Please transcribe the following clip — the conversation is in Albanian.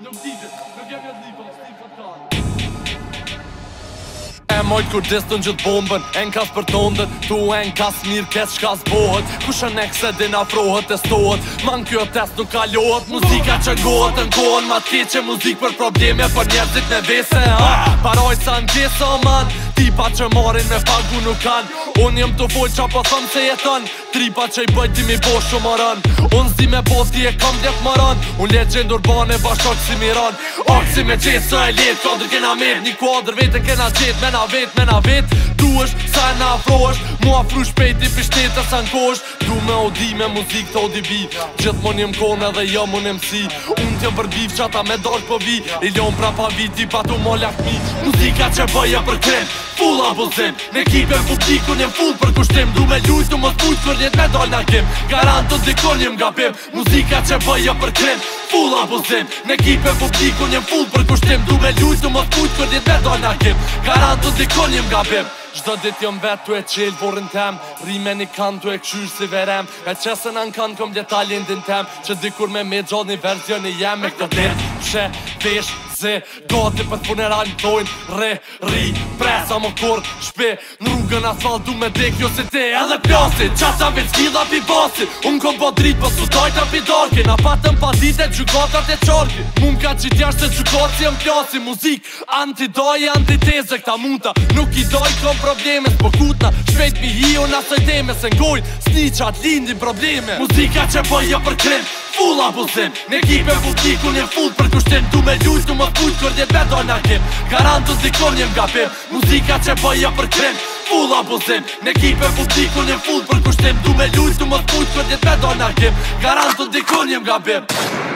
Nuk nuk jam jetë lipa, s'ti fatale E mojt kur distën gjithë bombën E në kasë për tondët Tu e në kasë mirë kesë qka zbohët Kushën e kse na frohët e stohët Ma në kjo test nuk kalohët Muzika që gohët në kohën Ma ti që muzikë për probleme Për njerëzit në vese Paroj sa në gjithë o Tripa që marrin me fagu nuk kanë Unë jem të foj qa po thëmë që jetën Tripa që i bëjti mi po shumë më Unë zdi me po e kam djetë më Unë Un legend urbane bashkë si i rënë Aksim me qetë së e letë Ka kena mirë Një kuadrë vetë e kena qetë Me na vetë, me na vetë Tu është, sa e na afro është Mu afru shpejti pi shtetë e sa Du me odi me muzik të odi bi Gjithë më njëm kone dhe jo më njëm si Unë t'jëm për që ata me dorë po vi I lonë pra pa vi t'i mo më lakmi Muzika që bëja për krem Full abuzim Në kipe më publiku njëm full për kushtim Du me lujt në më t'pujt për njët me dollë në Garant të dikon nga gabim Muzika që bëja për krem Full abuzim Në kipe më publiku njëm full për kushtim Du me lujt në më t'pujt për njët me dollë Garant të dikon njëm gabim Gjdo dit jom vetë tu e qelë borën tem Rime një kanë tu e këshyrë si verem E qesën se në në kanë kom detaljin din tem Që dikur me me gjodh një verzion i jem E këtë dirë pëshe pesh zi Gati për funeral në dojnë Re, ri, presa më kur shpi Nuk rrugën asfalt du me dek jo se te edhe plasit Qasa me t'skilla pi basit Un kom po drit po su dojta pi darkin na patën pa dit e gjukatat e qarkin Mun ka qit jasht se gjukat si e plasi Muzik antidoj e antiteze Kta munta nuk i doj kom probleme S'po kutna shpejt mi hiu un asoj teme Se ngojn s'ni qat lindin probleme Muzika që po jo për krim Full abuzim Në kipe vultiku një full për kushtin Du me ljus du më kujt kër me dojna kim Garantu zikon Muzika që po jo për krim full abuzim Në kipe full qikun jem full për kushtim Du me lujtë, du më të pujtë, këtë jetë me do në kipë Garantë të dikun jem gabim